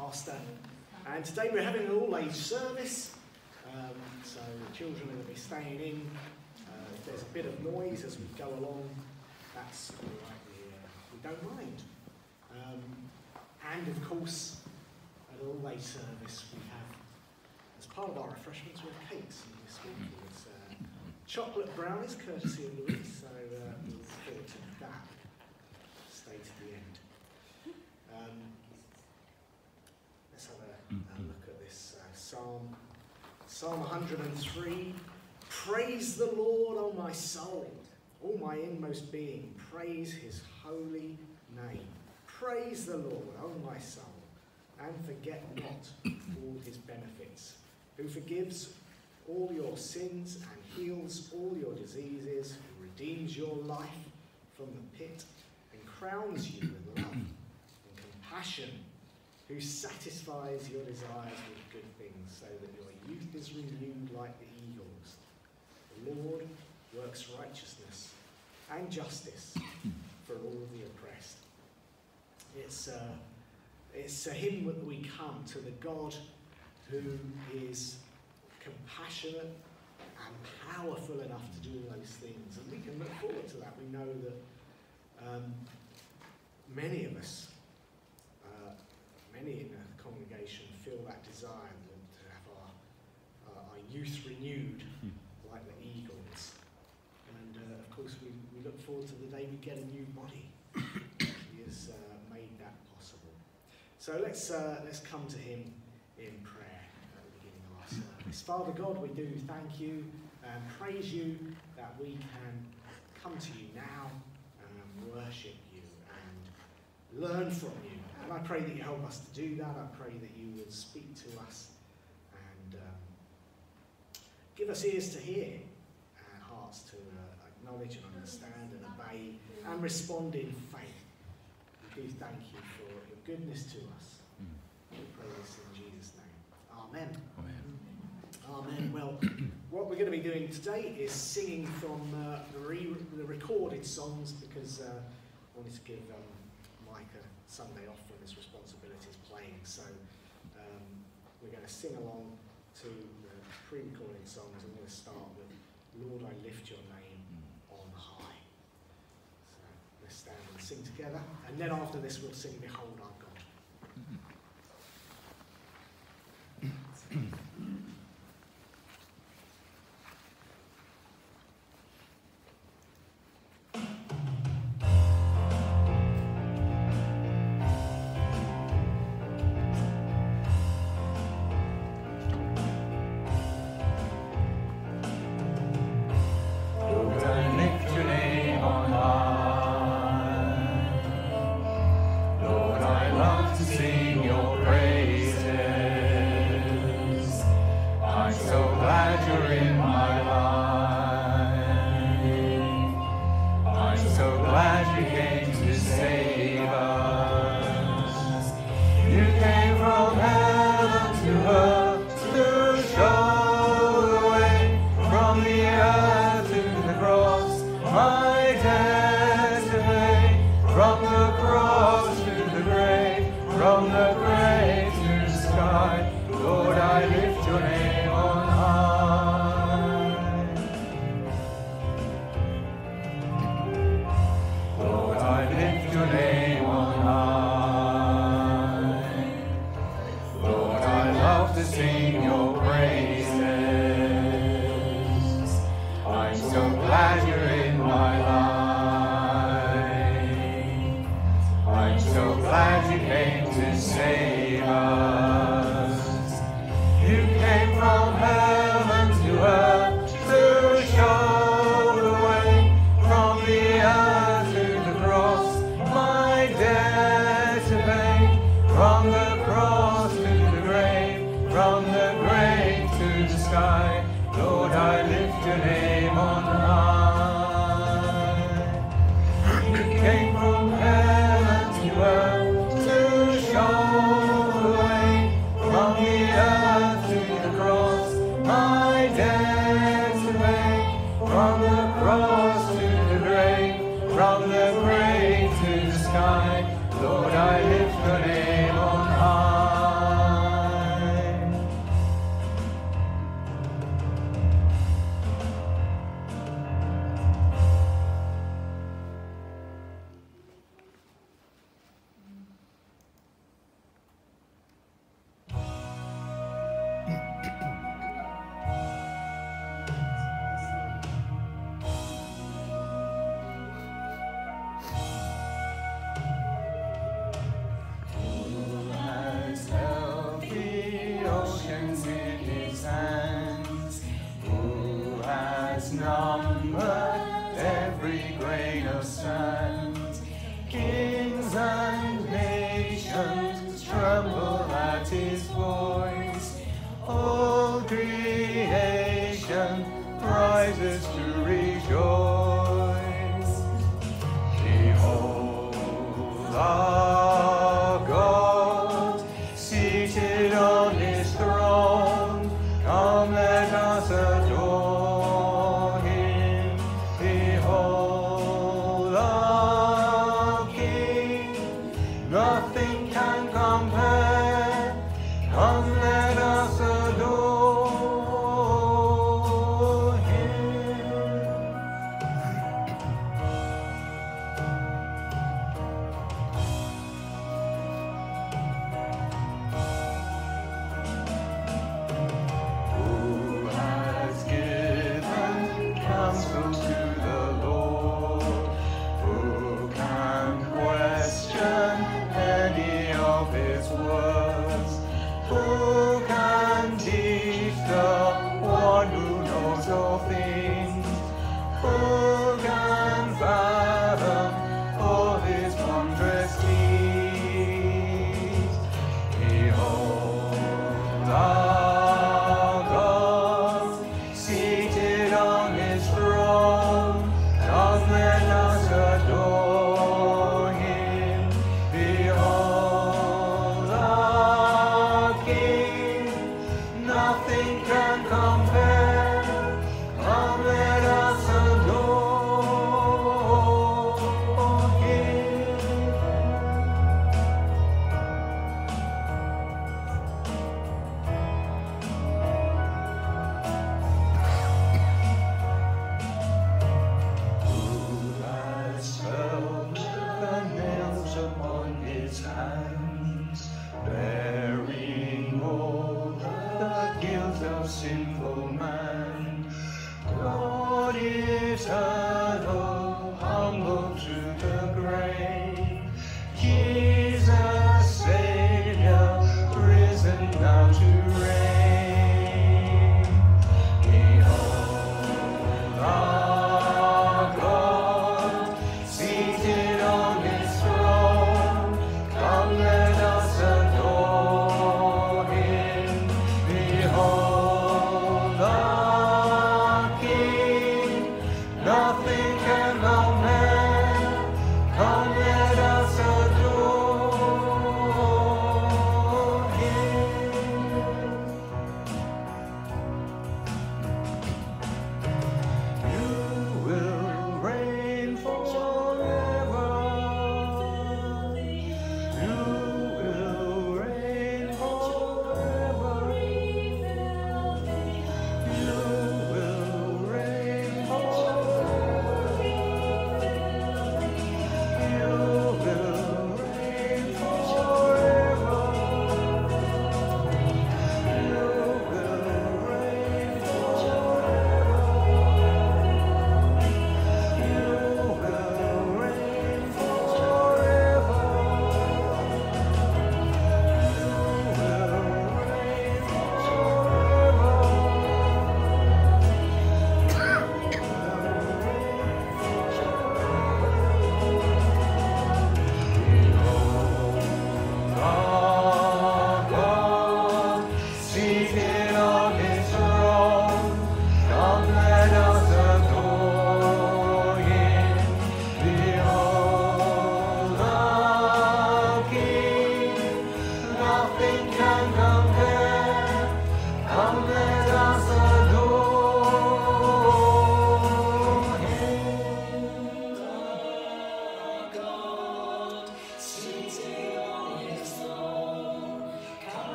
pastor. And today we're having an all-age service, um, so the children are going to be staying in. Uh, if there's a bit of noise as we go along, that's all right, we, uh, we don't mind. Um, and of course, at all-age service we have, as part of our refreshments, we have cakes this week. It's uh, chocolate brownies, courtesy of Louise, so uh, we look forward to that. Stay to the end. Um, let's have a, a look at this uh, psalm. Psalm 103. Praise the Lord, O my soul, all my inmost being. Praise his holy name. Praise the Lord, O my soul, and forget not all his benefits, who forgives all your sins and heals all your diseases, who redeems your life from the pit and crowns you with love and compassion, who satisfies your desires with good things, so that your youth is renewed like the eagles. The Lord works righteousness and justice for all the oppressed. It's, uh, it's to Him that we come, to the God who is compassionate and powerful enough to do all those things. And we can look forward to that. We know that um, many of us, many in the congregation, feel that desire to have our, uh, our youth renewed like the eagles. And uh, of course, we, we look forward to the day we get a new body. he has uh, made that possible. So let's, uh, let's come to Him in prayer at the beginning of our service. Father God, we do thank you and praise you that we can come to you now and worship you and learn from you. And I pray that you help us to do that. I pray that you would speak to us and um, give us ears to hear and hearts to uh, acknowledge and understand and obey and respond in faith. We do thank you for your goodness to us. We pray this in Jesus' name. Amen. Amen. Amen. Well, what we're going to be doing today is singing from uh, the, re- the recorded songs because uh, I wanted to give um, Sunday off from his responsibilities playing. So um, we're going to sing along to the pre-recorded songs. I'm going to start with Lord, I lift your name on high. So let's stand and sing together. And then after this, we'll sing Behold our God.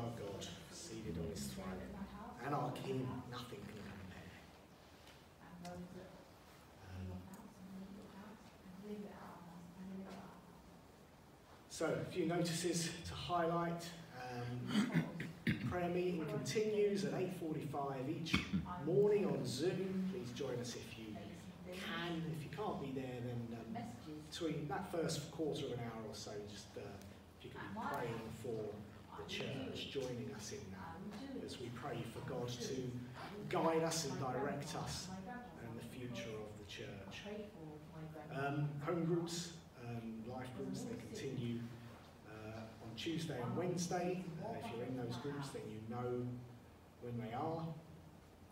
our God, seated on his throne, and our King, nothing can compare. Um, so, a few notices to highlight. Um, prayer meeting continues at 8.45 each morning on Zoom. Please join us if you can. If you can't be there, then um, between that first quarter of an hour or so, just uh, if you can be praying for the church joining us in that as we pray for God to guide us and direct us in the future of the church. Um, home groups, and life groups, they continue uh, on Tuesday and Wednesday. Uh, if you're in those groups, then you know when they are.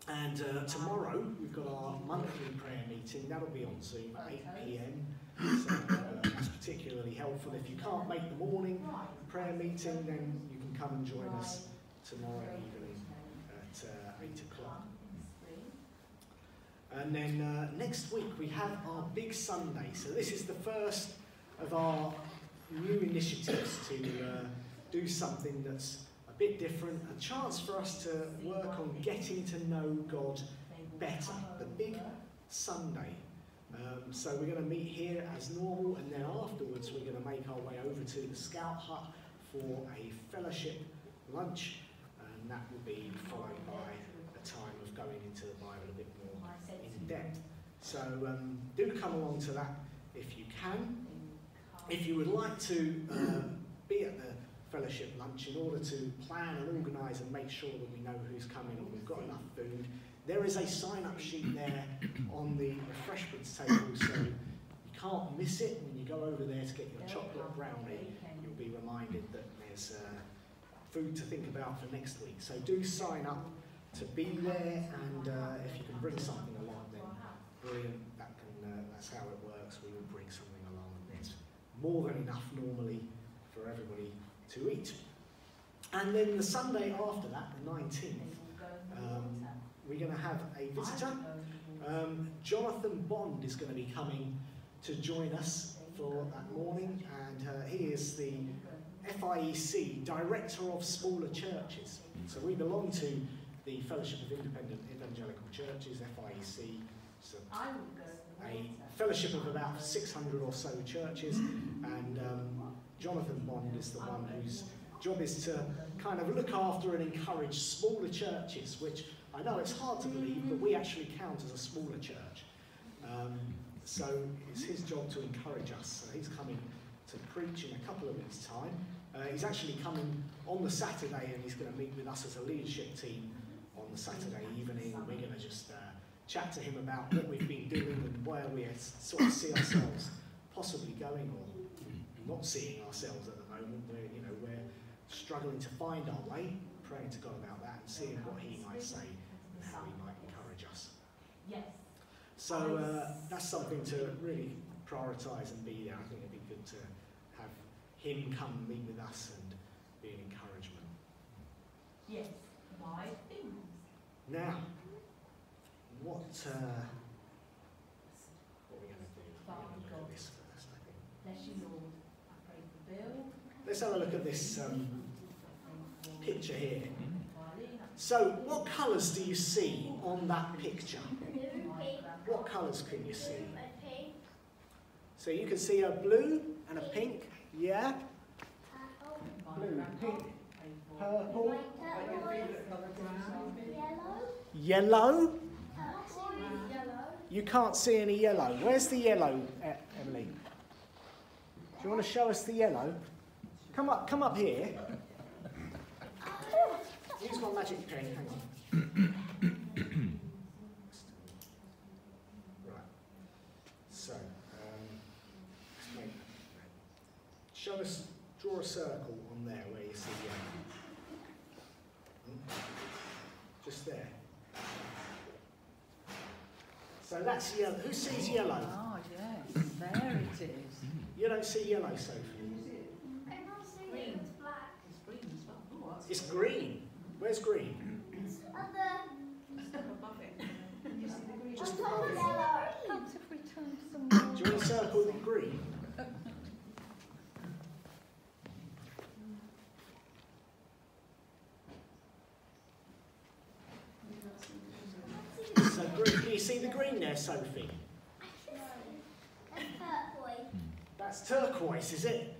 And uh, tomorrow we've got our monthly prayer meeting. That'll be on Zoom at 8 pm. So uh, that's particularly helpful. If you can't make the morning prayer meeting, then you come and join us tomorrow evening at uh, 8 o'clock. And then uh, next week we have our big Sunday. So this is the first of our new initiatives to uh, do something that's a bit different, a chance for us to work on getting to know God better. The big Sunday. Um, so we're going to meet here as normal, and then afterwards we're going to make our way over to the Scout Hut for a fellowship lunch, and that will be followed by a time of going into the Bible a bit more in depth. So um, do come along to that if you can. If you would like to uh, be at the fellowship lunch in order to plan and organise and make sure that we know who's coming and we've got enough food, there is a sign-up sheet there on the refreshments table, so you can't miss it when you go over there to get your chocolate brownie. Be reminded that there's uh, food to think about for next week. So do sign up to be there, and uh, if you can bring something along, then brilliant. That can, uh, that's how it works. We will bring something along. There's more than enough normally for everybody to eat. And then the Sunday after that, the 19th, um, we're going to have a visitor. Um, Jonathan Bond is going to be coming to join us for that morning, and uh, he is the FIEC Director of Smaller Churches. So we belong to the Fellowship of Independent Evangelical Churches, FIEC. A, a fellowship of about 600 or so churches, and um, Jonathan Bond is the one whose job is to kind of look after and encourage smaller churches, which I know it's hard to believe, but we actually count as a smaller church. Um, so it's his job to encourage us. So he's coming to preach in a couple of weeks' time. Uh, he's actually coming on the Saturday and he's going to meet with us as a leadership team on the Saturday evening. We're going to just uh, chat to him about what we've been doing and where we sort of see ourselves possibly going or not seeing ourselves at the moment. We're, you know, we're struggling to find our way, praying to God about that and seeing what he might say and how he might encourage us. Yes. So uh, that's something to really prioritise and be there. I think it'd be good to have him come meet with us and be an encouragement. Yes. My things. Now, what, uh, what are we going to do? We're Father going to look God. at this first, I think. Bless you, Lord. I pray for Bill. Let's have a look at this um, I pray for picture here. So, what colours do you see on that picture? What colours can you see? So you can see a blue and a pink, yeah? Blue, pink, purple, yellow. You can't see any yellow. Where's the yellow, Emily? Do you want to show us the yellow? Come up, come up here. Use my magic pen. Hang on. right. So, um, let's make, show us. Draw a circle on there where you see yellow. Hmm? Just there. So that's yellow. Who sees yellow? Oh, yes, there it is. You don't see yellow, Sophie. Green. It's green as well. Oh, that's It's green. Where's green? step above it. You see the green? Just above it. Perhaps if we turn some Do you want to circle the green? So green. Can you see the green there, Sophie? That's turquoise, is it?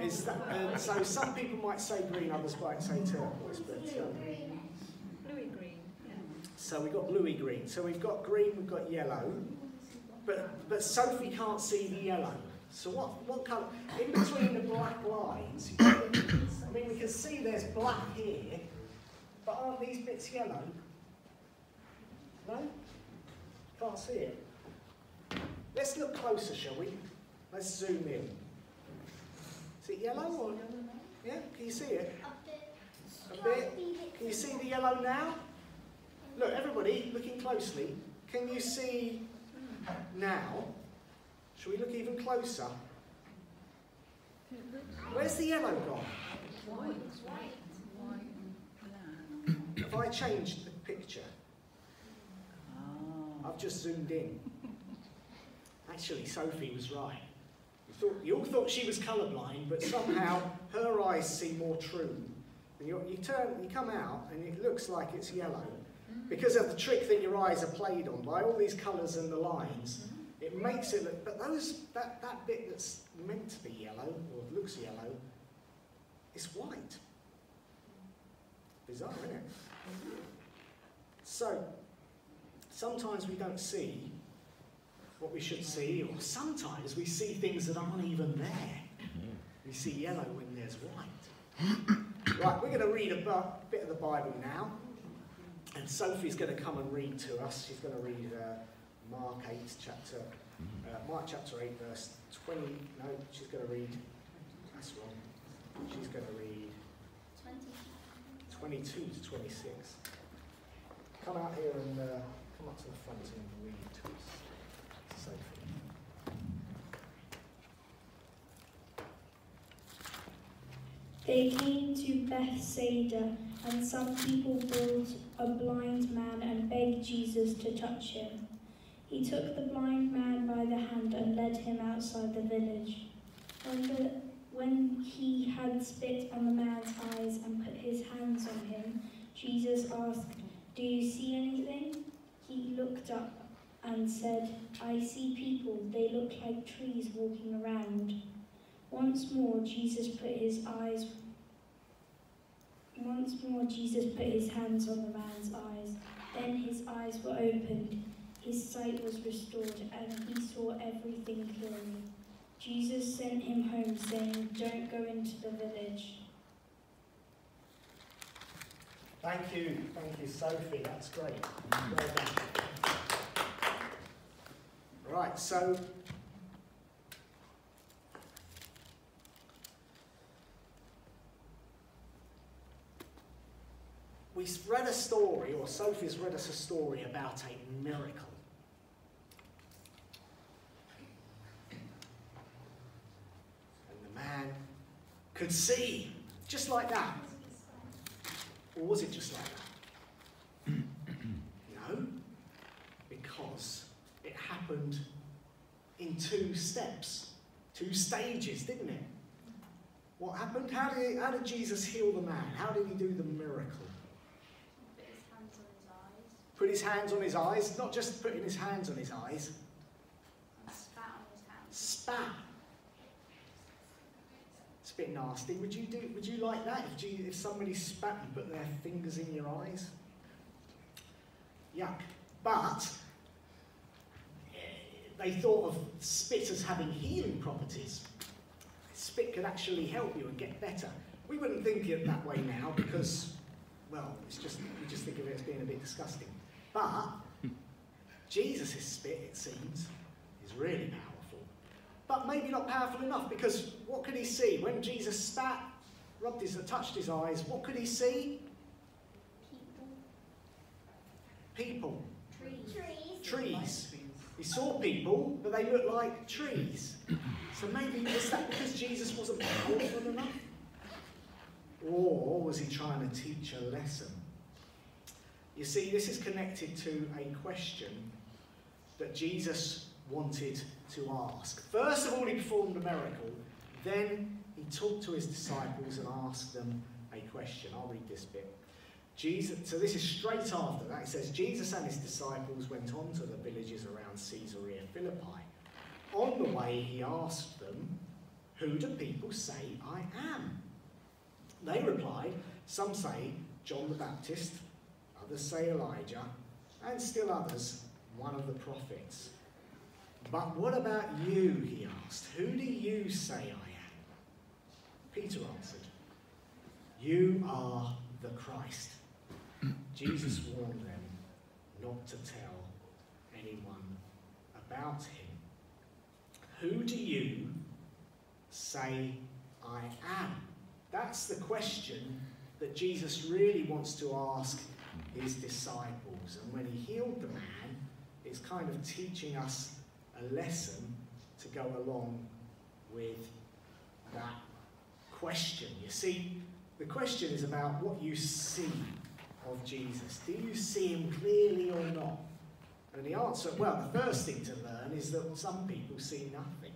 Is that, um, so some people might say green, others might say turquoise, but um, Bluey green. Yeah. so we've got bluey green. So we've got green, we've got yellow, but but Sophie can't see the yellow. So what what colour? In between the black lines, I mean we can see there's black here, but aren't these bits yellow? No, can't see it. Let's look closer, shall we? Let's zoom in. Is it yellow or? Yeah, can you see it? A bit. Can you see the yellow now? Look, everybody, looking closely, can you see now? Shall we look even closer? Where's the yellow gone? white, White. white and black. Have I changed the picture? I've just zoomed in. Actually, Sophie was right. You, thought, you all thought she was colourblind, but somehow her eyes see more true. And you, you turn, you come out, and it looks like it's yellow because of the trick that your eyes are played on by all these colours and the lines. It makes it look, but those that, that bit that's meant to be yellow or looks yellow, is white. Bizarre, isn't it? So sometimes we don't see what we should see, or sometimes we see things that aren't even there. We see yellow when there's white. right, we're going to read a bit of the Bible now. And Sophie's going to come and read to us. She's going to read uh, Mark 8, chapter, uh, Mark chapter 8, verse 20. No, she's going to read, that's wrong. She's going to read 22 to 26. Come out here and uh, come up to the front and read to us. They came to Bethsaida, and some people brought a blind man and begged Jesus to touch him. He took the blind man by the hand and led him outside the village. When, the, when he had spit on the man's eyes and put his hands on him, Jesus asked, Do you see anything? He looked up and said, I see people. They look like trees walking around. Once more, Jesus put his eyes. Once more, Jesus put his hands on the man's eyes. Then his eyes were opened, his sight was restored, and he saw everything clearly. Jesus sent him home, saying, Don't go into the village. Thank you, thank you, Sophie. That's great. Well. Right, so we've read a story, or Sophie's read us a story about a miracle. And the man could see, just like that. Or was it just like that? no, because it happened in two steps, two stages, didn't it? What happened? How did, how did Jesus heal the man? How did he do the miracle? Put his hands on his eyes Put his hands on his eyes, not just putting his hands on his eyes, and spat on his hands. spat. A bit nasty. Would you do? Would you like that if, you, if somebody spat and put their fingers in your eyes? Yuck. But eh, they thought of spit as having healing properties. Spit could actually help you and get better. We wouldn't think of it that way now because, well, it's just we just think of it as being a bit disgusting. But Jesus' spit, it seems, is really powerful. But maybe not powerful enough because what could he see? When Jesus spat, rubbed his, touched his eyes, what could he see? People. People, Trees. trees. He saw people, but they looked like trees. So maybe was that because Jesus wasn't powerful enough? Or was he trying to teach a lesson? You see, this is connected to a question that Jesus wanted to ask. First of all, he performed a miracle. Then he talked to his disciples and asked them a question. I'll read this bit. Jesus, so this is straight after that. It says, Jesus and his disciples went on to the villages around Caesarea Philippi. On the way, he asked them, Who do people say I am? They replied, Some say John the Baptist, others say Elijah, and still others, one of the prophets. But what about you? He asked. Who do you say I am? Peter answered, You are the Christ. Jesus warned them not to tell anyone about him. Who do you say I am? That's the question that Jesus really wants to ask his disciples. And when he healed the man, it's kind of teaching us a lesson to go along with that question. You see, the question is about what you see of Jesus. Do you see him clearly or not? And the answer, well, the first thing to learn is that some people see nothing.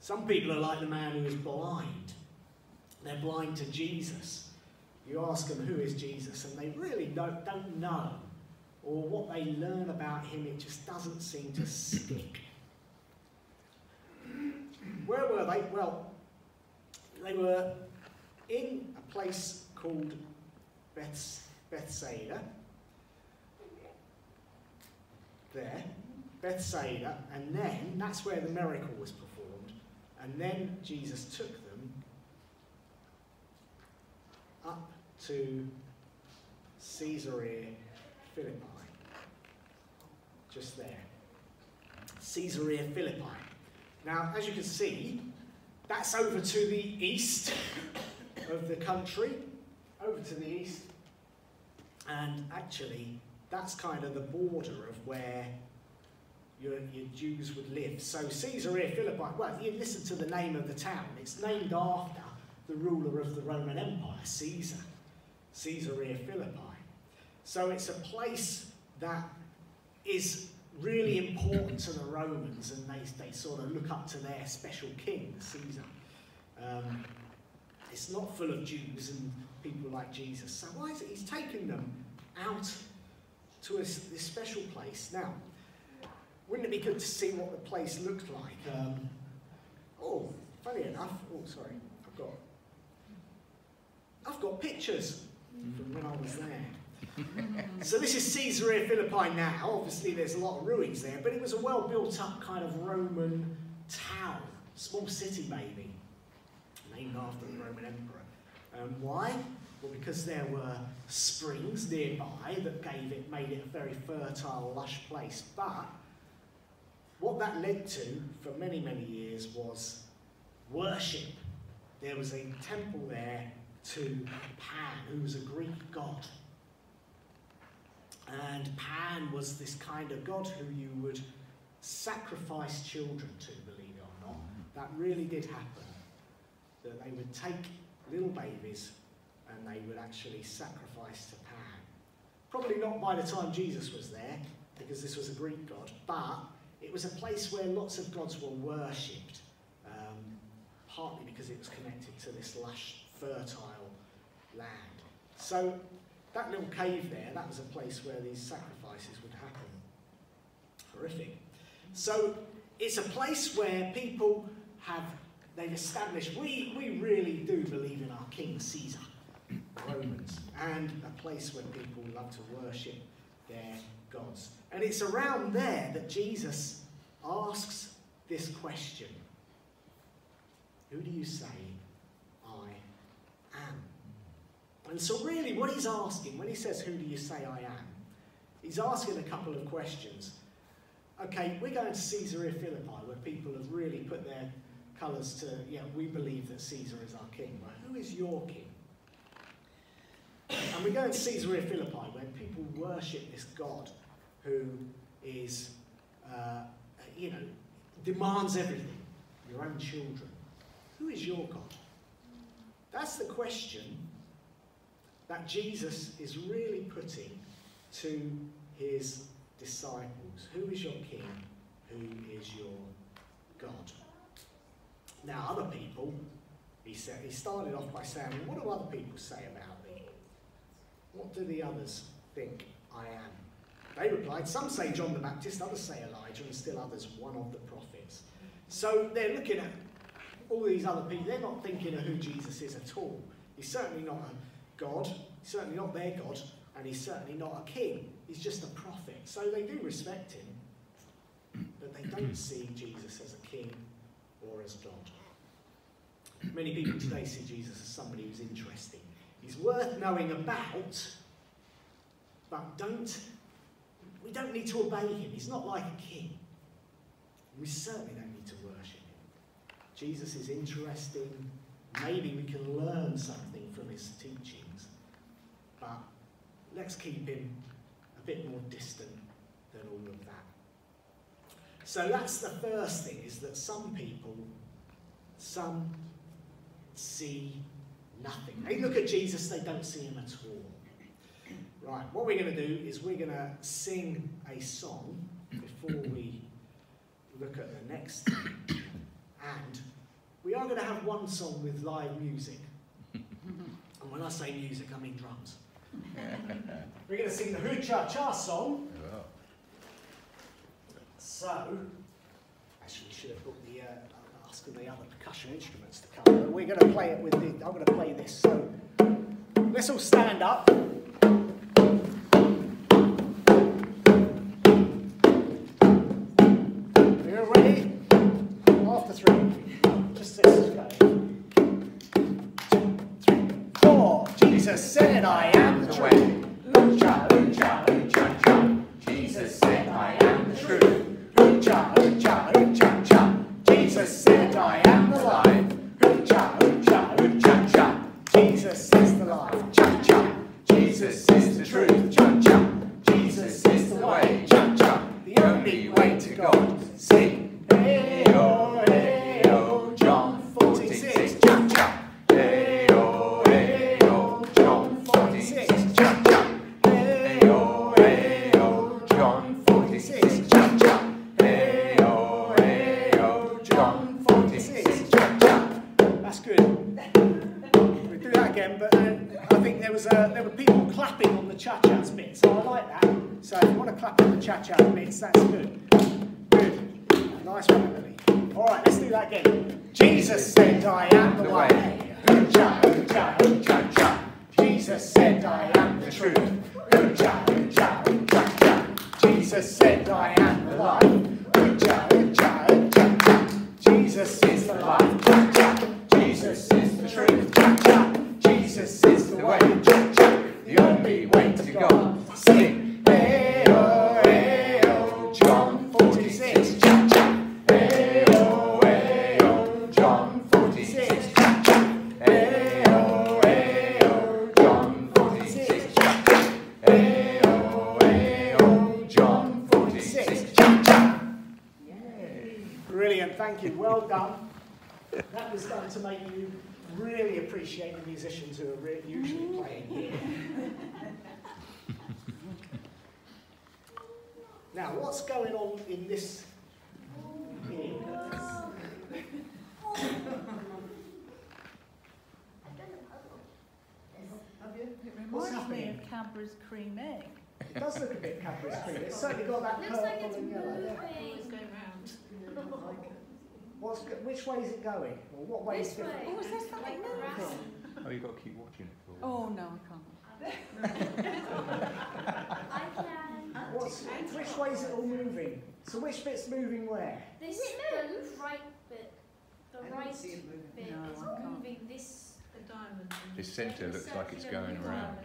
Some people are like the man who is blind. They're blind to Jesus. You ask them who is Jesus, and they really don't, don't know. Or what they learn about him, it just doesn't seem to stick. Where were they? Well, they were in a place called Beth, Bethsaida. There, Bethsaida, and then that's where the miracle was performed. And then Jesus took them up to Caesarea Philippi. Just there. Caesarea Philippi. Now, as you can see, that's over to the east of the country, over to the east. And actually, that's kind of the border of where your, your Jews would live. So Caesarea Philippi, well, you listen to the name of the town. It's named after the ruler of the Roman Empire, Caesar. Caesarea Philippi. So it's a place that is really important to the Romans and they, they sort of look up to their special king, Caesar. Um, it's not full of Jews and people like Jesus. So why is it he's taken them out to a, this special place? Now, wouldn't it be good to see what the place looked like? Um, oh, funny enough, oh sorry, I've got I've got pictures from when I was there. so this is Caesarea Philippi now. Obviously, there's a lot of ruins there, but it was a well built up kind of Roman town, small city maybe, named after the Roman emperor. Um, why? Well, because there were springs nearby that gave it, made it a very fertile, lush place. But what that led to for many, many years was worship. There was a temple there to Pan, who was a Greek god. And Pan was this kind of god who you would sacrifice children to, believe it or not. That really did happen. That they would take little babies and they would actually sacrifice to Pan. Probably not by the time Jesus was there, because this was a Greek god, but it was a place where lots of gods were worshipped, um, partly because it was connected to this lush, fertile land. So that little cave there, that was a place where these sacrifices would happen. Horrific. So it's a place where people have, they've established, we, we really do believe in our King Caesar, Romans, and a place where people love to worship their gods. And it's around there that Jesus asks this question Who do you say I am? And so, really, what he's asking when he says, Who do you say I am? He's asking a couple of questions. Okay, we're going to Caesarea Philippi, where people have really put their colours to, yeah, we believe that Caesar is our king. But who is your king? And we go to Caesarea Philippi, where people worship this God who is, uh, you know, demands everything, your own children. Who is your God? That's the question that Jesus is really putting to his disciples. Who is your king? Who is your God? Now, other people, he said, he started off by saying, what do other people say about me? What do the others think I am? They replied, some say John the Baptist, others say Elijah, and still others one of the prophets. So they're looking at all these other people, they're not thinking of who Jesus is at all. He's certainly not a God, he's certainly not their God, and he's certainly not a king. He's just a prophet. So they do respect him, but they don't see Jesus as a king or as God. Many people today see Jesus as somebody who's interesting. He's worth knowing about, but don't we don't need to obey him. He's not like a king. We certainly don't need to worship him. Jesus is interesting, maybe we can learn something from his teachings. But let's keep him a bit more distant than all of that. So that's the first thing, is that some people, some see nothing. They look at Jesus, they don't see him at all. Right, what we're going to do is we're going to sing a song before we look at the next thing. And we are going to have one song with live music. And when I say music, I mean drums. We're going to sing the Hoo Cha Cha song. So, actually, should have put the uh, asking the other percussion instruments to come. But we're going to play it with the. I'm going to play this. So, let's all stand up. You ready? After three. Just this is going. Two, three, four. Jesus said, "I am the musicians who are re- usually mm-hmm. playing here. Now, what's going on in this here? It What's reminds me of Cadbury's cream egg. It does look a bit Cadbury's cream. It's certainly got that Looks like purple it's and yellow. yeah. moving. What's, go- which way is it going? Or what way is This different? way. Oh, is there something moving? Around. Oh, you've got to keep watching it for Oh, no, I can't. I can. What's, which way is it all moving? So which bit's moving where? This is the right bit. The right bit No, is I can't. moving this. The diamond. This centre looks like it's going around.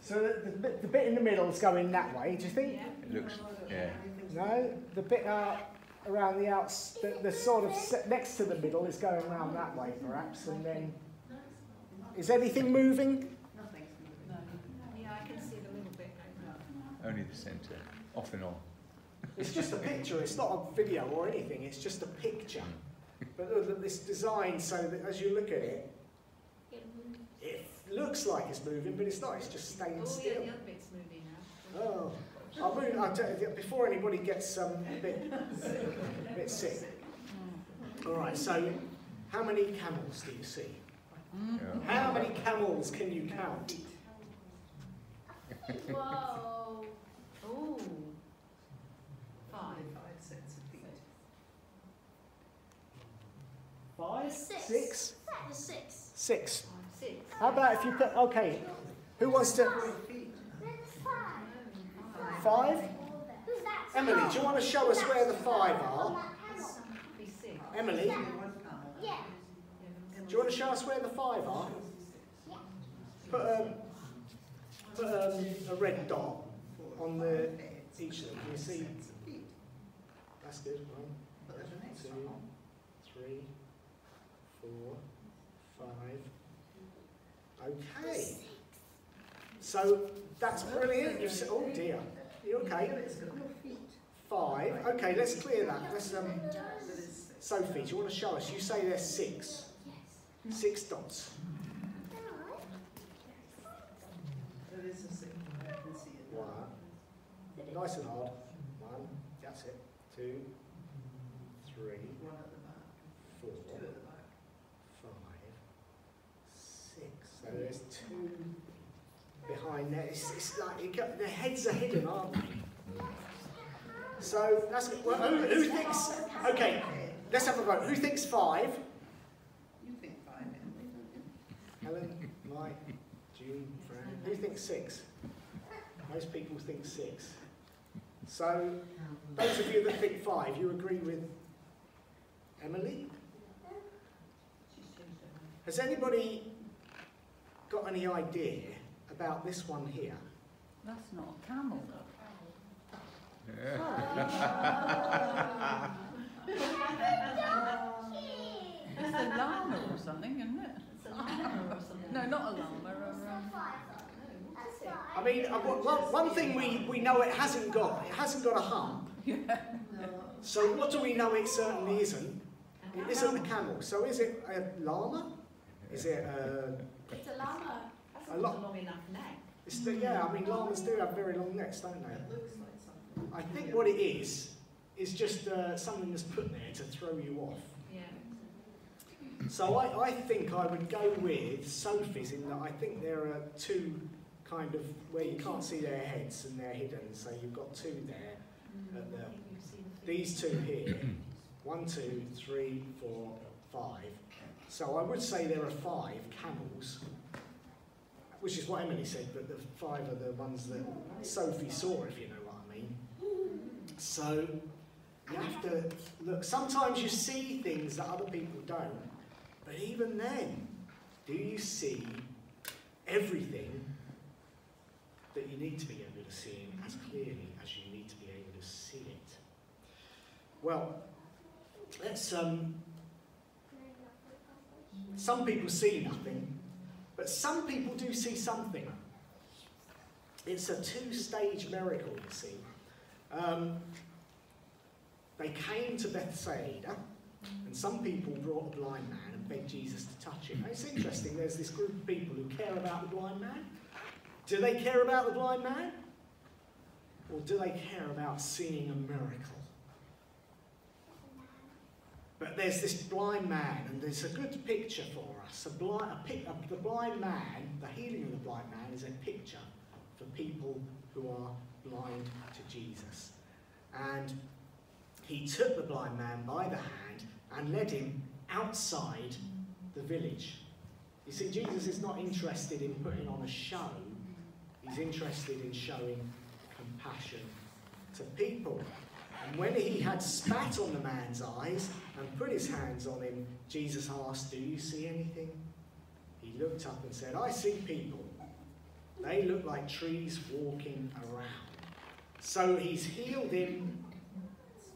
So the, the, bit, the bit in the middle is going that way, do you think? It looks, yeah. No, the bit out around the outs, the, the sort of se- next to the middle is going around that way, perhaps, and then is anything moving? Yeah, I can see the little bit. Only the centre, off and on. It's just a picture. It's not a video or anything. It's just a picture. But look at this design, so that as you look at it, It looks like it's moving, but it's not. It's just staying Oh, yeah, still. the other bit's moving now. Oh, I'll move. I'll tell before anybody gets um, a bit, a bit sick. All right. So, how many camels do you see? Yeah. How many camels can you count? Whoa. Oh. Five. Five, Six. six, There's six. six. Six. How about if you put? Okay, who wants to? Five. Emily, do you want to show us where the five are? Emily, do you want to show us where the five are? Put um, put um, a red dot on the each of them. Can you see? That's good. One, two, three, four, five. Okay. So that's brilliant. You've oh dear. You okay? Five. Okay, let's clear that. Let's um. Sophie, do you want to show us? You say there's six. Six dots. One. Nice and hard. One. That's it. Two. Three. Four. two. Five. Six. So there's two behind there. It's, it's like you got, the heads are hidden, aren't they? So that's well, who, who thinks? Okay, let's have a vote. Who thinks five? You think five, Emily, Helen, Mike, June, Fran. Who thinks six? Most people think six. So, those of you that think five, you agree with Emily? Has anybody got any idea about this one here? That's not a camel. Yeah. It's a llama or something, isn't it? No, not a llama. A, um, I mean, one, one- one one thing we, we know it hasn't got, it hasn't got a hump. So what do we know it certainly isn't? It isn't a camel. So is it a llama? Is it a... It's a llama. A lot. long enough neck. It's the, yeah, I mean, llamas do have very long necks, don't they? It looks like something. I think what it is, is just uh, something that's put there to throw you off. Yeah. So I, I think I would go with Sophie's in that I think there are two kind of where you can't see their heads and they're hidden. So you've got two there. At the, these two here. One, two, three, four, five. So I would say there are five camels, which is what Emily said, but the five are the ones that Sophie saw, if you know what I mean. So you have to look. Sometimes you see things that other people don't, but even then, do you see everything that you need to be able to see it as clearly as you need to be able to see it? Well, let's. Um, some people see nothing, but some people do see something. It's a two-stage miracle, you see. Um, they came to Bethsaida, and some people brought a blind man and begged Jesus to touch him. And it's interesting, there's this group of people who care about the blind man. Do they care about the blind man? Or do they care about seeing a miracle? But there's this blind man, and there's a good picture for us. A blind, a pic, a, the blind man, the healing of the blind man, is a picture for people who are blind to Jesus. And he took the blind man by the hand and led him outside the village. You see, Jesus is not interested in putting on a show, he's interested in showing compassion to people. And when he had spat on the man's eyes and put his hands on him, Jesus asked, Do you see anything? He looked up and said, I see people. They look like trees walking around. So he's healed him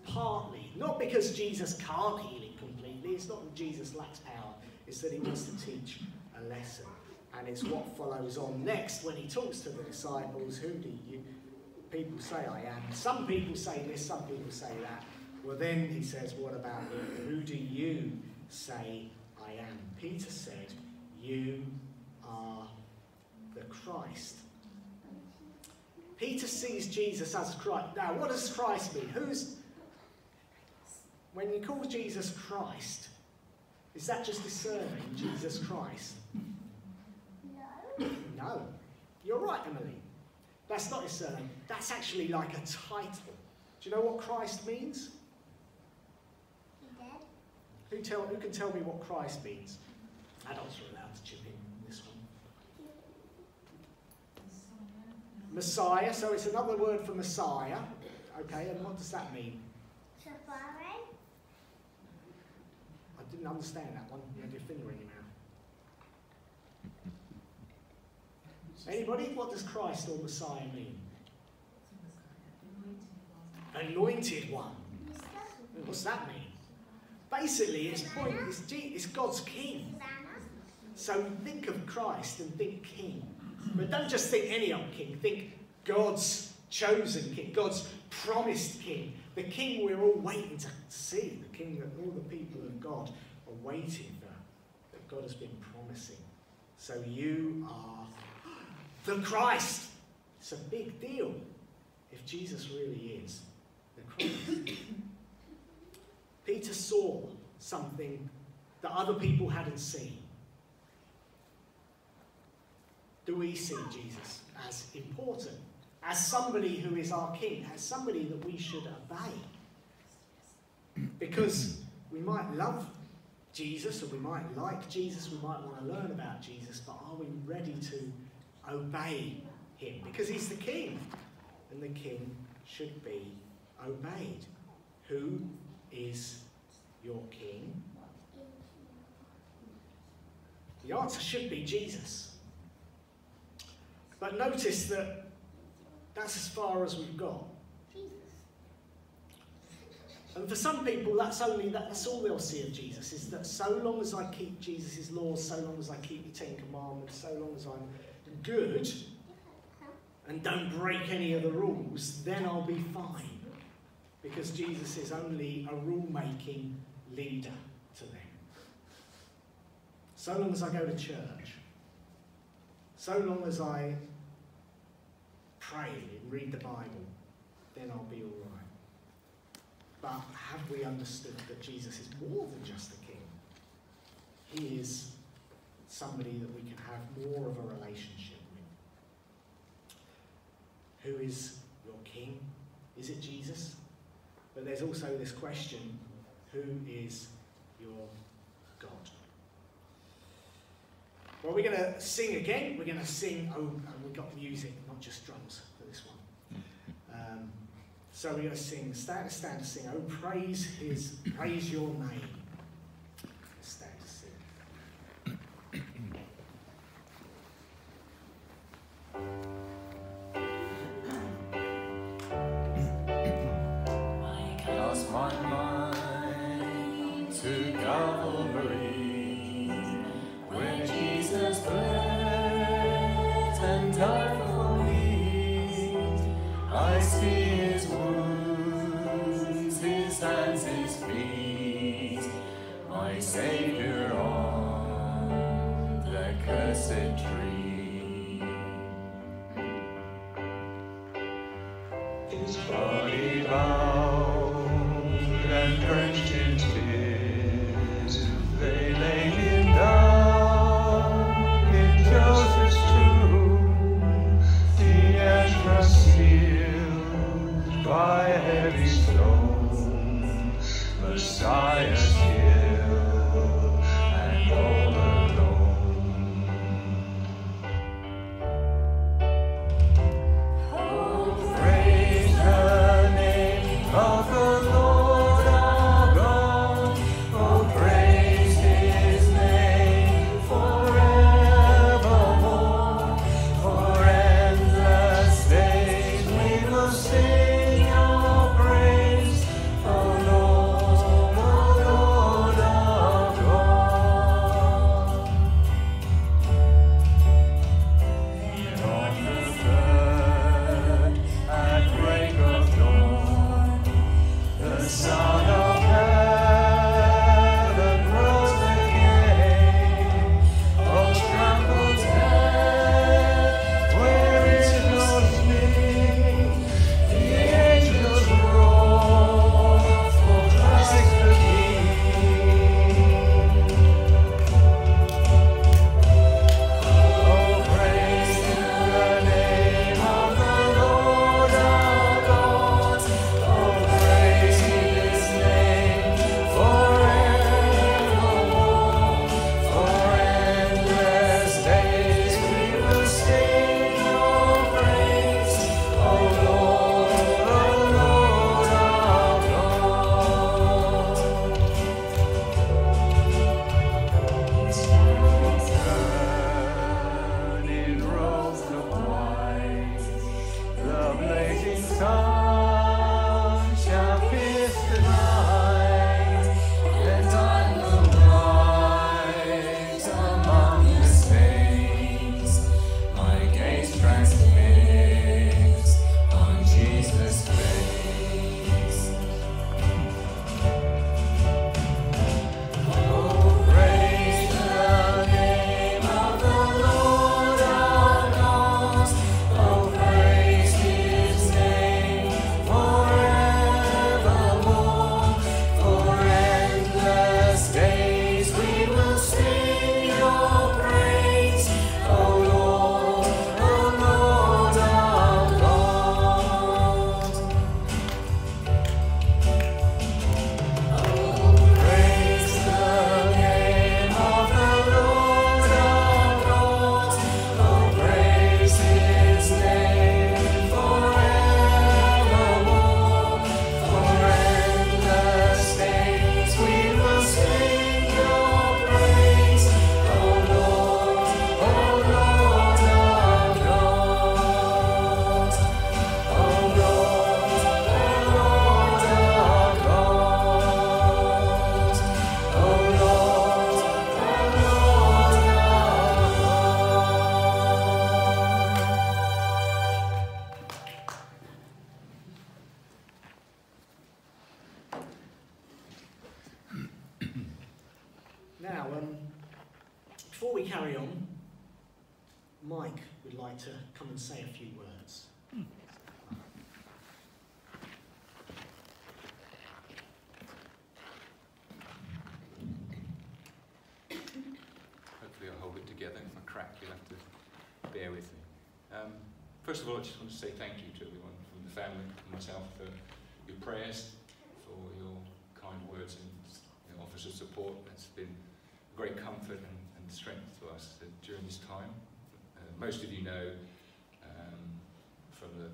partly. Not because Jesus can't heal him completely. It's not that Jesus lacks power. It's that he wants to teach a lesson. And it's what follows on next when he talks to the disciples. Who do you people say I am? Some people say this, some people say that. Well, then he says, What about you? Who do you say I am? Peter said, You are the Christ. Peter sees Jesus as Christ. Now, what does Christ mean? Who's. When you call Jesus Christ, is that just discerning Jesus Christ? No. No. You're right, Emily. That's not his surname. That's actually like a title. Do you know what Christ means? Who, tell, who can tell me what Christ means? Adults are allowed to chip in on this one. Messiah, so it's another word for Messiah. Okay, and what does that mean? Safari? I didn't understand that one. You had your finger in your mouth. Anybody? What does Christ or Messiah mean? Anointed one. What's that mean? basically, its point is, is God's king. So think of Christ and think king. But don't just think any old king, think God's chosen king, God's promised king, the king we're all waiting to see, the king that all the people of God are waiting for, that God has been promising. So you are the Christ. It's a big deal if Jesus really is the Christ. Peter saw something that other people hadn't seen. Do we see Jesus as important, as somebody who is our king, as somebody that we should obey? Because we might love Jesus or we might like Jesus, we might want to learn about Jesus, but are we ready to obey him? Because he's the king, and the king should be obeyed. Who is your king? The answer should be Jesus. But notice that that's as far as we've got. And for some people, that's only that's all they'll see of Jesus is that so long as I keep Jesus' laws, so long as I keep the Ten Commandments, so long as I'm good and don't break any of the rules, then I'll be fine. Because Jesus is only a rule making leader to them. So long as I go to church, so long as I pray and read the Bible, then I'll be all right. But have we understood that Jesus is more than just a king? He is somebody that we can have more of a relationship with. Who is your king? Is it Jesus? But there's also this question who is your God? Well, we're going to sing again. We're going to sing, oh, and we've got music, not just drums for this one. Um, so we're going to sing, stand, stand sing, oh, praise his, praise your name. To come and say a few words. Hopefully I'll hold it together. If I crack, you'll have to bear with me. Um, first of all, I just want to say thank you to everyone from the family and myself for your prayers, for your kind words and you offers of support. It's been a great comfort and, and strength to us uh, during this time. Most of you know um, from the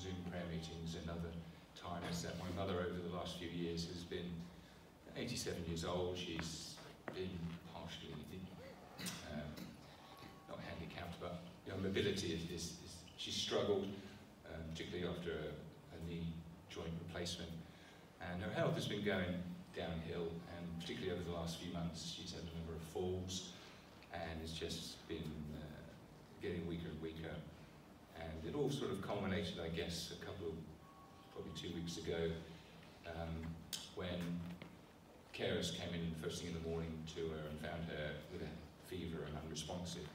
Zoom prayer meetings and other times that my mother over the last few years has been 87 years old. She's been partially um, not handicapped, but know, mobility is, is, is she struggled, um, particularly after a, a knee joint replacement, and her health has been going downhill. And particularly over the last few months, she's had a number of falls, and it's just been getting weaker and weaker. And it all sort of culminated, I guess, a couple of probably two weeks ago, um, when carers came in first thing in the morning to her and found her with a fever and unresponsive,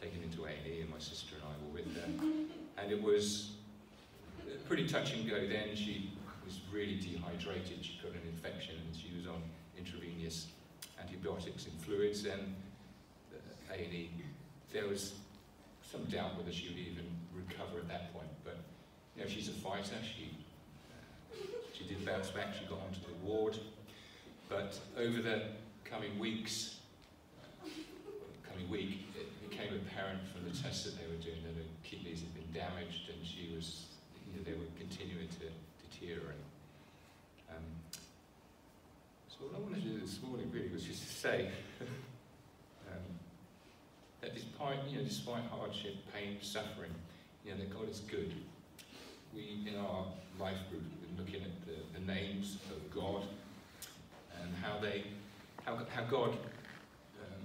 taken into A&E, and my sister and I were with her. And it was pretty touch and go then. She was really dehydrated. She got an infection and she was on intravenous antibiotics and fluids. And uh, A&E, there was some doubt whether she would even recover at that point. But you know, she's a fighter. She uh, she did bounce back. She got onto the ward. But over the coming weeks, coming week, it became apparent from the tests that they were doing that her kidneys had been damaged and she was, you know, they were continuing to deteriorate. Um, so what I wanted to do this morning really was just to say that despite, you know, despite hardship, pain, suffering, you know, that God is good. We, in our life group, have been looking at the, the names of God and how they, how, how God, um,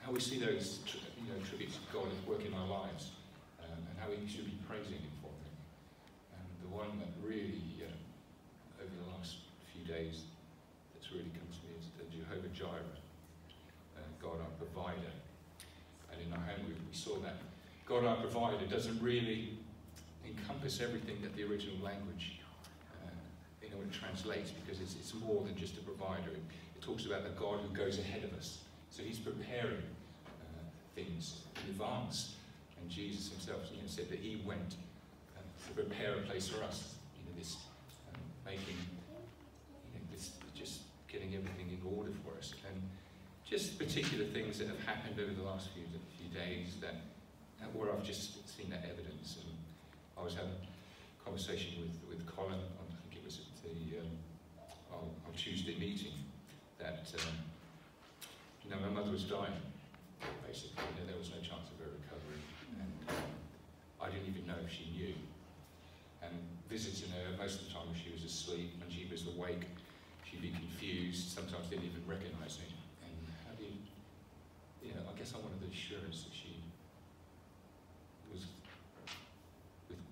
how we see those you know, tributes of God at work in our lives, um, and how we should be praising Him for them. And the one that really, uh, over the last few days, that's really come to me is the Jehovah Jireh, uh, God our provider. And group, we saw that God our provider doesn't really encompass everything that the original language you know, it translates because it's, it's more than just a provider. It, it, talks about the God who goes ahead of us. So he's preparing uh, things in advance. And Jesus himself you know, said that he went uh, to prepare a place for us. You know, this um, making, you know, this just getting everything in order for us. And just particular things that have happened over the last few, few days that where I've just seen that evidence. And I was having a conversation with, with Colin on I think it was at the um, Tuesday meeting that um, you know my mother was dying basically. You know, there was no chance of her recovery and um, I didn't even know if she knew. And visiting her most of the time she was asleep when she was awake she'd be confused sometimes didn't even recognize me and how do you you know I guess I wanted the assurance that she was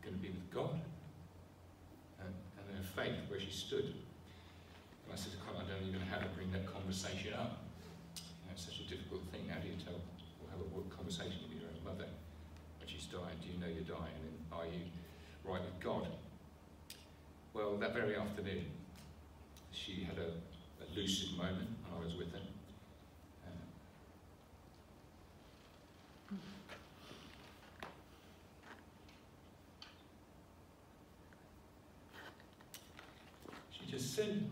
going to be with God and, and her faith where she stood. And I said I don't even know how to bring that conversation up. You know, it's such a difficult thing. How do you tell or have a conversation with your own mother when she's dying? Do you know you're dying? And are you right with God? Well, that very afternoon, she had a, a lucid moment, and I was with her. just sin.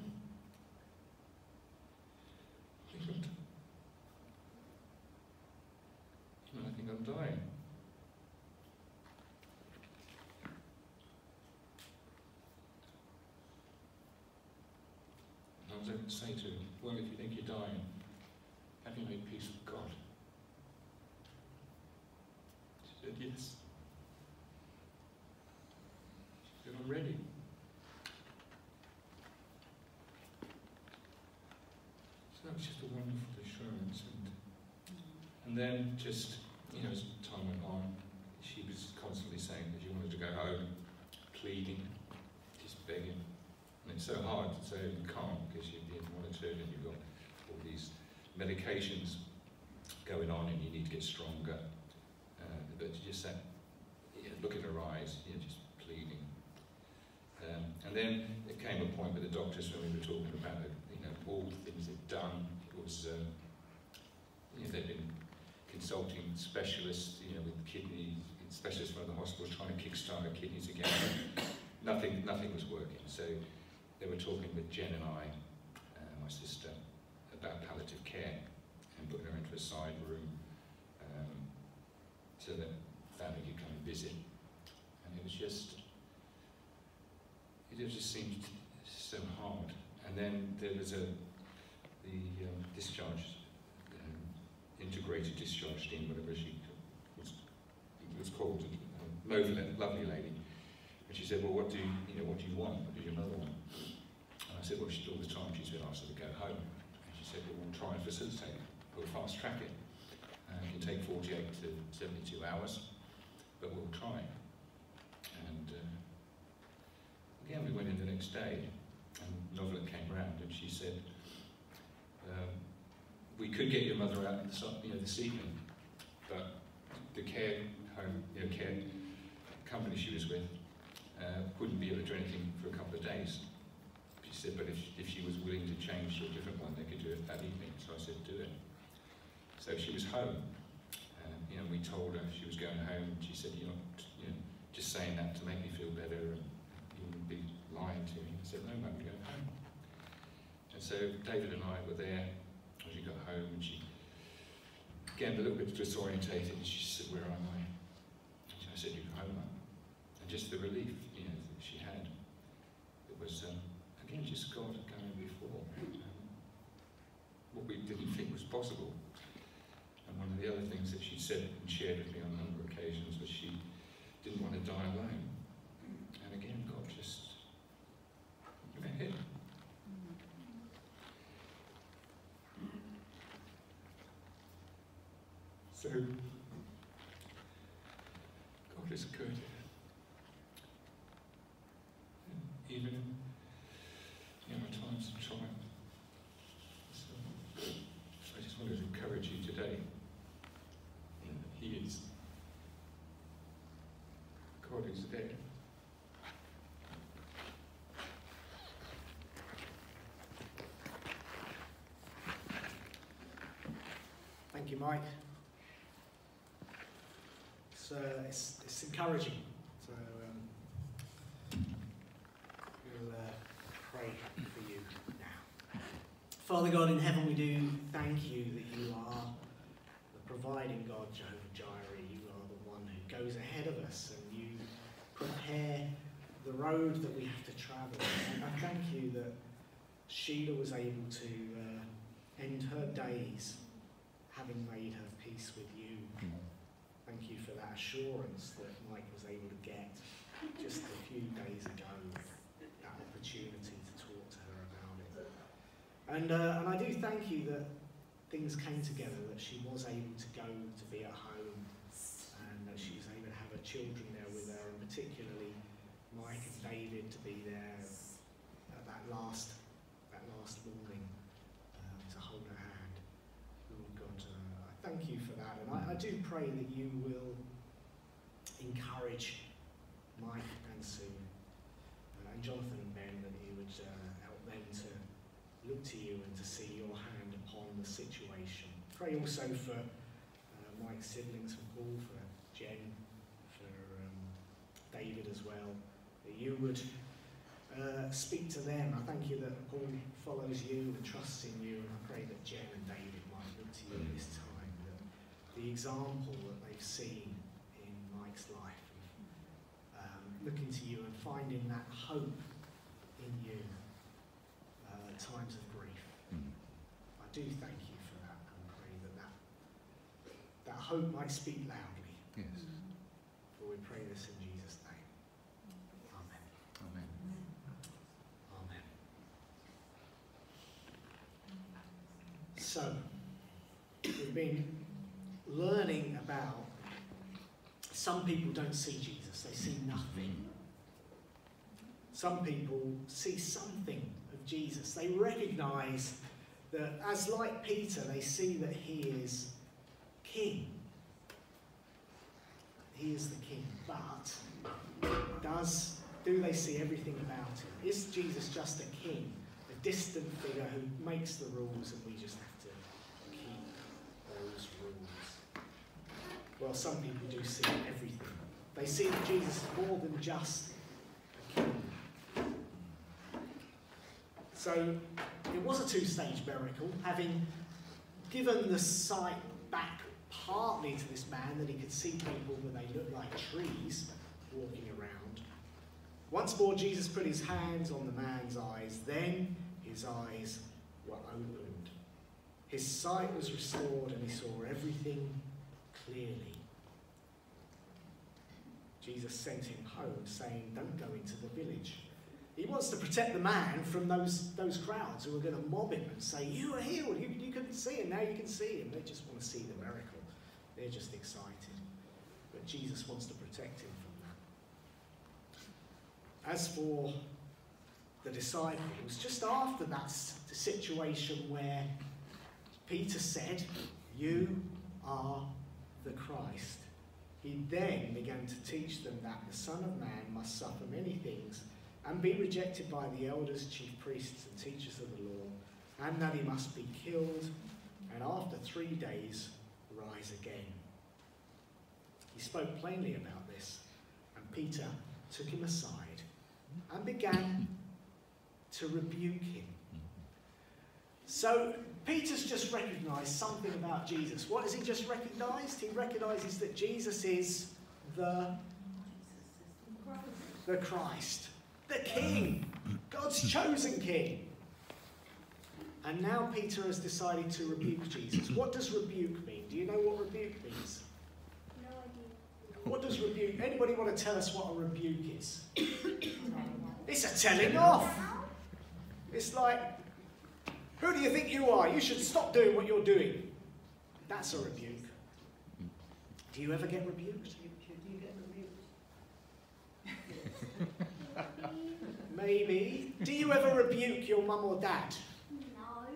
I think I'm, think I'm dying. And I was able to say to him, well, if you think you're dying, have you made peace with God? She said, yes. She said, I'm ready. that was just a wonderful assurance. And, and then just, you know, as time went on, she was constantly saying that she wanted to go home, pleading, just begging. And it's so hard to say you can't because you're being monitored and you've got all these medications going on and you need to get stronger. Uh, but just that, know, look at her eyes, you know, just pleading. Um, and then there came a point with the doctors when we were talking about it, you know, all done. Was, um, you know, they'd been consulting specialists, you know, with kidney specialists from the hospital trying to kickstart her kidneys again. nothing, nothing was working. So they were talking with Jen and I, uh, my sister, about palliative care and putting her into a side room um, so that family could come and visit. And it was just, it just seemed so hard. And then there was a, um, discharge, um, integrated discharge team, whatever she was, was called, um, lovely, lovely lady. And she said, well, what do you, you know, what do you want? What does your mother want? And I said, well, she, all the time she's been asked to go home. And she said, well, we'll try and facilitate it. We'll fast track it. Uh, it can take 48 to 72 hours, but we'll try. And uh, again, we went in the next day, and Novelet came round, and she said, um, we could get your mother out this, you know, this evening, but the care home, you know, care company she was with uh, wouldn't be able to do anything for a couple of days. She said, but if, if she was willing to change to a different one, they could do it that evening. So I said, do it. So she was home. Um, you know, we told her she was going home. She said, you're not, you know, just saying that to make me feel better and you wouldn't be lying to me. I said, no, mum, go home. And so David and I were there she got home and she, again, a little bit disorientated. And she said, where am I? And I said, you're home, mum. And just the relief, you know, that she had. It was, um, again, just God going before. Um, what we didn't think was possible. And one of the other things that she said and shared with me on a number of occasions was she didn't want to die alone. And again, God just met him. So, God is good. And even in you know, times of trial. So, I just wanted to encourage you today. You know, he is. God is there. Thank you, Mike. It's, uh, it's, it's encouraging. So um, we'll uh, pray for you now. Father God in heaven, we do thank you that you are the providing God, Jehovah Jireh. You are the one who goes ahead of us and you prepare the road that we have to travel. And I thank you that Sheila was able to uh, end her days having made her peace with you. Thank you for that assurance that Mike was able to get just a few days ago, that opportunity to talk to her about it. And, uh, and I do thank you that things came together, that she was able to go to be at home and that she was able to have her children there with her, and particularly Mike and David to be there at that last, that last morning um, to hold her hand. Lord God, uh, I thank you for that, and I, I do pray that you will encourage Mike and Sue uh, and Jonathan and Ben that you would uh, help them to look to you and to see your hand upon the situation. Pray also for uh, Mike's siblings, for Paul, for Jen, for um, David as well, that you would uh, speak to them. I thank you that Paul follows you and trusts in you, and I pray that Jen and David might look to you this time, the example that they've seen in Mike's life, um, looking to you and finding that hope in you uh, at times of grief. I do thank you for that and pray that that, that hope might speak loudly. Yes. For we pray this in Jesus' name. Amen. Amen. Amen. So, we've been learning about some people don't see Jesus, they see nothing. Some people see something of Jesus. They recognize that as like Peter, they see that he is king. He is the king, but does do they see everything about him? Is Jesus just a king, a distant figure who makes the rules and we just have to keep those rules? Well, some people do see everything. They see that Jesus is more than just a king. So it was a two-stage miracle, having given the sight back partly to this man that he could see people when they looked like trees walking around. Once more, Jesus put his hands on the man's eyes. Then his eyes were opened. His sight was restored and he saw everything clearly. Jesus sent him home saying, Don't go into the village. He wants to protect the man from those, those crowds who are going to mob him and say, You are healed. You, you couldn't see him. Now you can see him. They just want to see the miracle. They're just excited. But Jesus wants to protect him from that. As for the disciples, just after that situation where Peter said, You are the Christ, he then began to teach them that the Son of Man must suffer many things and be rejected by the elders, chief priests, and teachers of the law, and that he must be killed, and after three days rise again. He spoke plainly about this, and Peter took him aside and began to rebuke him. So Peter's just recognized something about Jesus. What has he just recognized? He recognizes that Jesus is the, the Christ, the King, God's chosen King. And now Peter has decided to rebuke Jesus. What does rebuke mean? Do you know what rebuke means? No idea. What does rebuke? Anybody want to tell us what a rebuke is? It's a telling off. It's like, who do you think you are? You should stop doing what you're doing. That's a rebuke. Do you ever get rebuked? Maybe. Do you ever rebuke your mum or dad? No.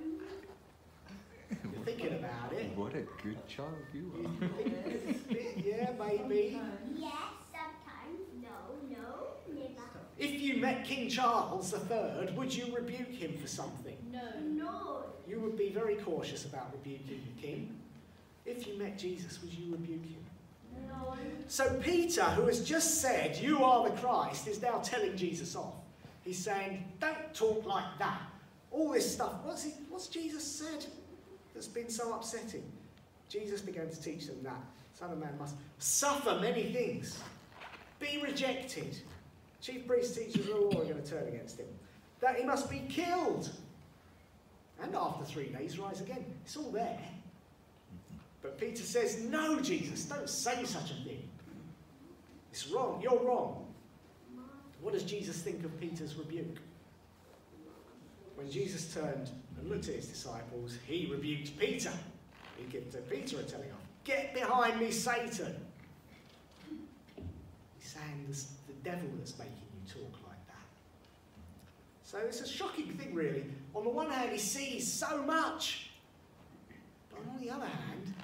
You're thinking about it. What a good child you You are. think a bit, yeah, maybe. Yes, sometimes. No, no, never. If you met King Charles III, would you rebuke him for something? No. No. You would be very cautious about rebuking the king. If you met Jesus, would you rebuke him? No. So Peter, who has just said, You are the Christ, is now telling Jesus off. He's saying, Don't talk like that. All this stuff. What's, he, what's Jesus said that's been so upsetting? Jesus began to teach them that Son of Man must suffer many things, be rejected. Chief priests, teachers are law are going to turn against him. That he must be killed. And after three days, rise again. It's all there. But Peter says, No, Jesus, don't say such a thing. It's wrong. You're wrong. What does Jesus think of Peter's rebuke? When Jesus turned and looked at his disciples, he rebuked Peter. He gave to Peter a telling off. Get behind me, Satan. He's saying the devil that's making you talk like that. So it's a shocking thing, really. On the one hand, he sees so much. But on the other hand,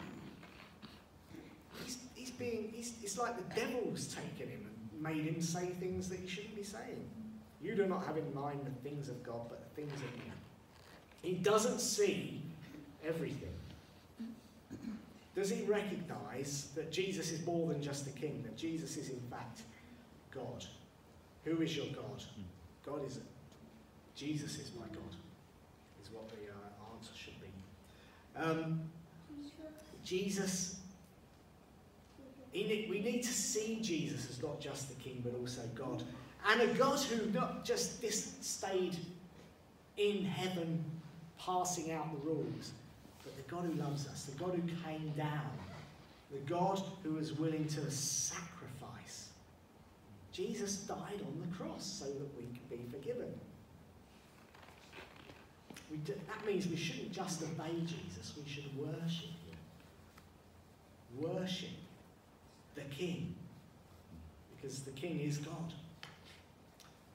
he's, he's being, he's, it's like the devil's taken him and made him say things that he shouldn't be saying. You do not have in mind the things of God, but the things of man. He doesn't see everything. Does he recognize that Jesus is more than just a king, that Jesus is in fact God? Who is your God? God is, Jesus is my God, is what the uh, answer should be. Um, Jesus, ne- we need to see Jesus as not just the king, but also God. And a God who not just this stayed in heaven passing out the rules, but the God who loves us, the God who came down, the God who was willing to sacrifice. Jesus died on the cross so that we could be forgiven. Do, that means we shouldn't just obey Jesus, we should worship him. Worship the King, because the King is God.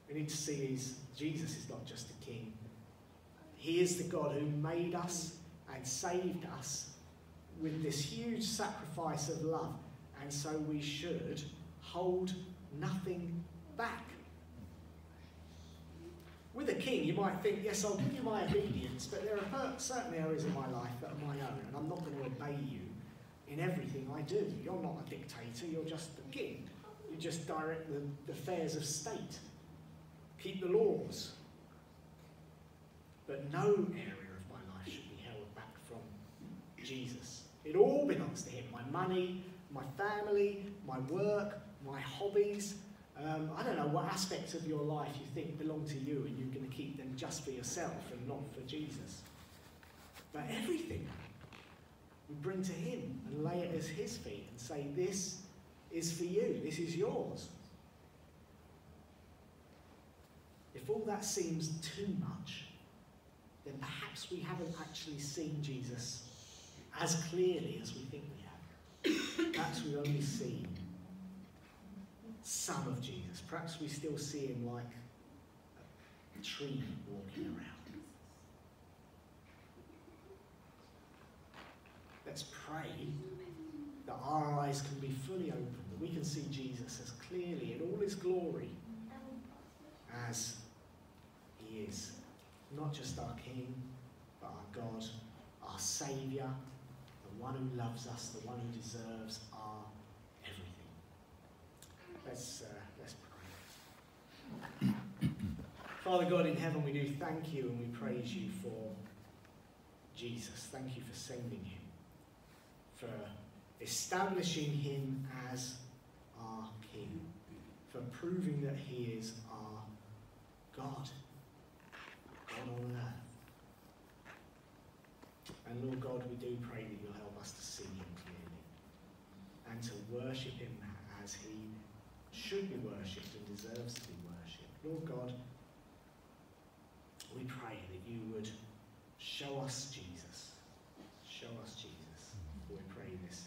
We need to see his, Jesus is not just a king, He is the God who made us and saved us with this huge sacrifice of love. And so we should hold nothing back. With a king, you might think, yes, I'll give you my obedience, but there are certain areas of my life that are my own, and I'm not going to obey you in everything I do. You're not a dictator, you're just the king. You just direct the, the affairs of state, keep the laws. But no area of my life should be held back from Jesus. It all belongs to Him my money, my family, my work, my hobbies. Um, I don't know what aspects of your life you think belong to you and you're going to keep them just for yourself and not for Jesus. But everything we bring to Him and lay it at His feet and say, This is for you, this is yours. If all that seems too much, then perhaps we haven't actually seen Jesus as clearly as we think we have. Perhaps we've only seen some of Jesus. Perhaps we still see him like a tree walking around. Let's pray that our eyes can be fully open, that we can see Jesus as clearly in all his glory as he is. Not just our King, but our God, our Saviour, the one who loves us, the one who deserves our. Let's, uh, let's pray. Father God in heaven, we do thank you and we praise you for Jesus. Thank you for sending him, for establishing him as our King, for proving that he is our God, God on earth. And Lord God, we do pray that you'll help us to see him clearly and to worship him as he should be worshipped and deserves to be worshipped. Lord God, we pray that you would show us Jesus. Show us Jesus. We pray this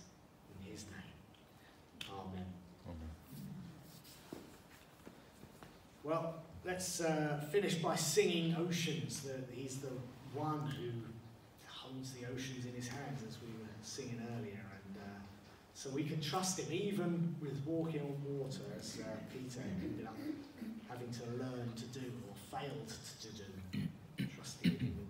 in his name. Amen. Amen. Well, let's uh, finish by singing Oceans. The, he's the one who holds the oceans in his hands, as we were singing earlier. So we can trust him, even with walking on water, as uh, Peter ended up having to learn to do or failed to do. Trusting him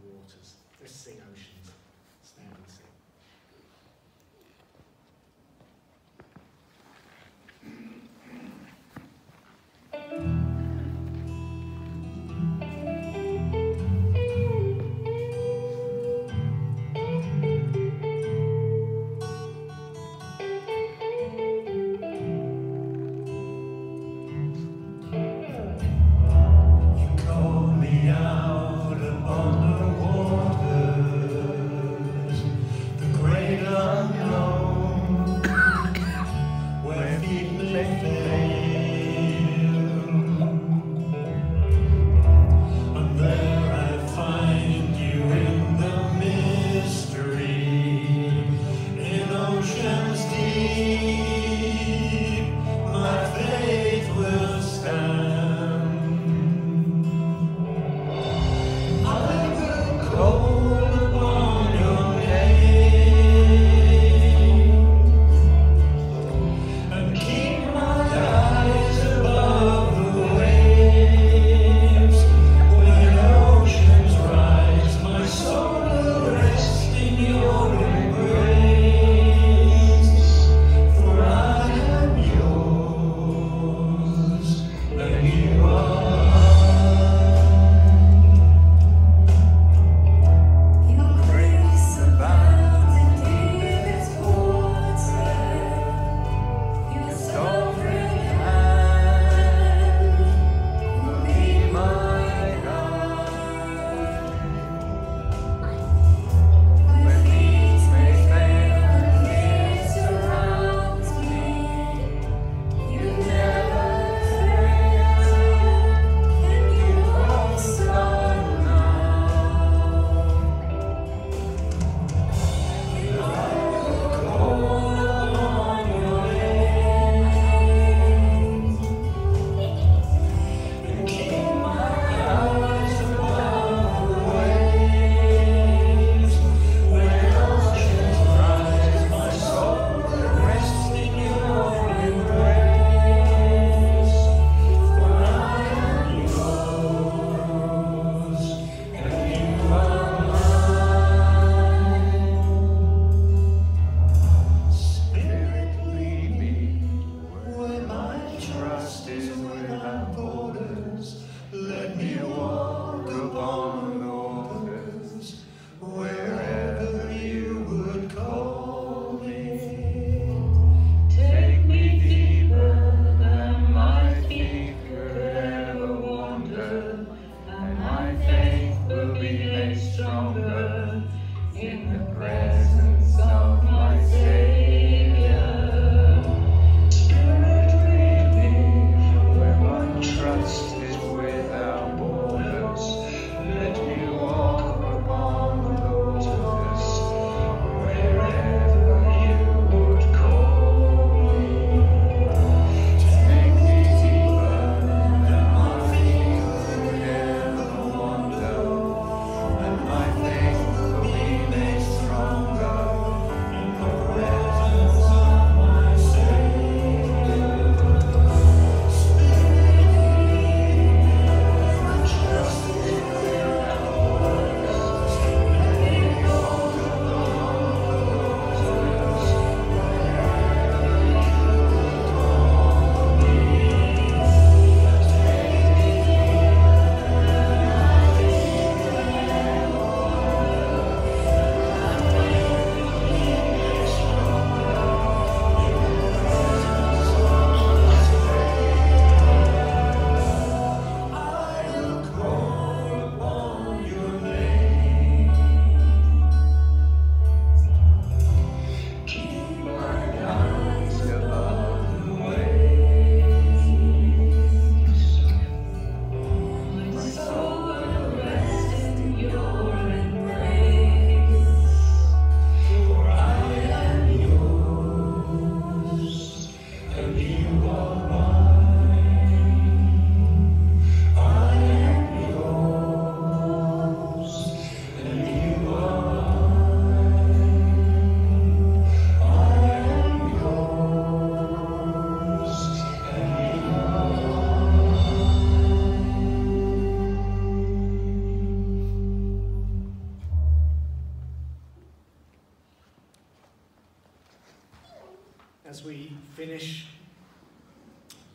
I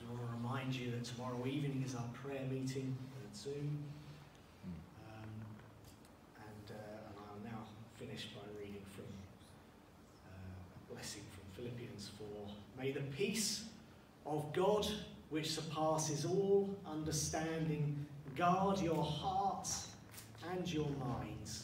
want to remind you that tomorrow evening is our prayer meeting at Zoom. Um, and, uh, and I'll now finish by reading from uh, a blessing from Philippians 4. May the peace of God, which surpasses all understanding, guard your hearts and your minds